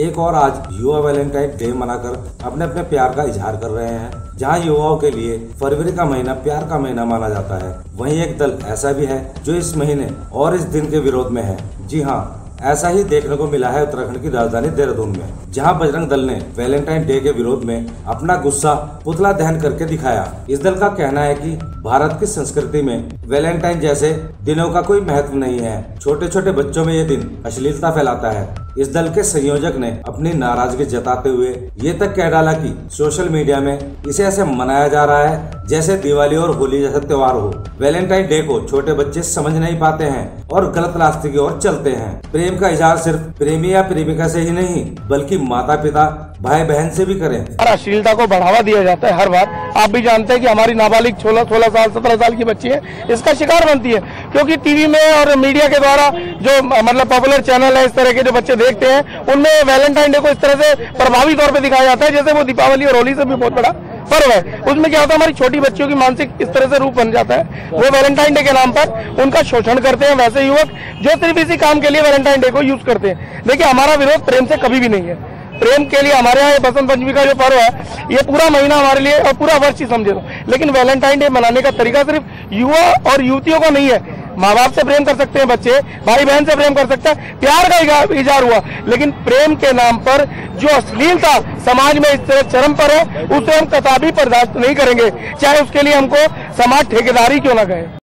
एक और आज युवा वैलेंटाइन डे मनाकर अपने अपने प्यार का इजहार कर रहे हैं, जहाँ युवाओं के लिए फरवरी का महीना प्यार का महीना माना जाता है। वहीं एक दल ऐसा भी है जो इस महीने और इस दिन के विरोध में है। जी हाँ ऐसा ही देखने को मिला है उत्तराखंड की राजधानी देहरादून में, जहाँ बजरंग दल ने वैलेंटाइन डे के विरोध में अपना गुस्सा पुतला दहन करके दिखाया। इस दल का कहना है कि भारत की संस्कृति में वैलेंटाइन जैसे दिनों का कोई महत्व नहीं है। छोटे छोटे बच्चों में ये दिन अश्लीलता फैलाता है। इस दल के संयोजक ने अपनी नाराज़गी जताते हुए ये तक कह डाला कि सोशल मीडिया में इसे ऐसे मनाया जा रहा है जैसे दिवाली और होली जैसा त्योहार हो, वैलेंटाइन डे को छोटे बच्चे समझ नहीं पाते हैं और गलत रास्ते की ओर चलते हैं। प्रेम का इजहार सिर्फ़ प्रेमी या प्रेमिका से ही नहीं, बल्कि माता पिता भाई बहन से भी करें। अश्लीलता को बढ़ावा दिया जाता है हर बार। आप भी जानते हैं कि हमारी नाबालिग सोलह सोलह साल, सत्रह साल की बच्ची है। इसका शिकार बनती है, क्योंकि टीवी में और मीडिया के द्वारा जो मतलब पॉपुलर चैनल है, इस तरह के जो बच्चे देखते हैं, उनमें वैलेंटाइन डे को इस तरह से प्रभावी तौर पर दिखाया जाता है, जैसे वो दीपावली और होली से भी बहुत बड़ा पर्व है। उसमें क्या होता है, हमारी छोटी बच्चियों की मानसिक इस तरह से रूप बन जाता है। वो वैलेंटाइन डे के नाम पर उनका शोषण करते हैं, वैसे युवक, जो सिर्फ़ इसी काम के लिए वैलेंटाइन डे को यूज़ करते हैं। देखिए, हमारा विरोध प्रेम से कभी भी नहीं है। प्रेम के लिए हमारे यहाँ बसंत पंचमी का जो पर्व है, ये पूरा महीना हमारे लिए और पूरा वर्ष ही समझे दो लेकिन वैलेंटाइन डे मनाने का तरीका सिर्फ़ युवा और युवतियों का नहीं है। माँ बाप से प्रेम कर सकते हैं बच्चे भाई बहन से प्रेम कर सकते हैं, प्यार का इजार हुआ, लेकिन प्रेम के नाम पर जो अश्लीलता समाज में इस तरह चरम पर है, उसे हम कताबी बर्दाश्त नहीं करेंगे, चाहे उसके लिए हमको समाज ठेकेदारी क्यों ना कहे।